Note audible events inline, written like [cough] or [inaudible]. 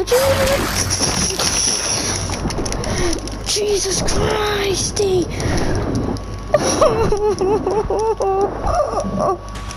Could you? Jesus Christy! [laughs]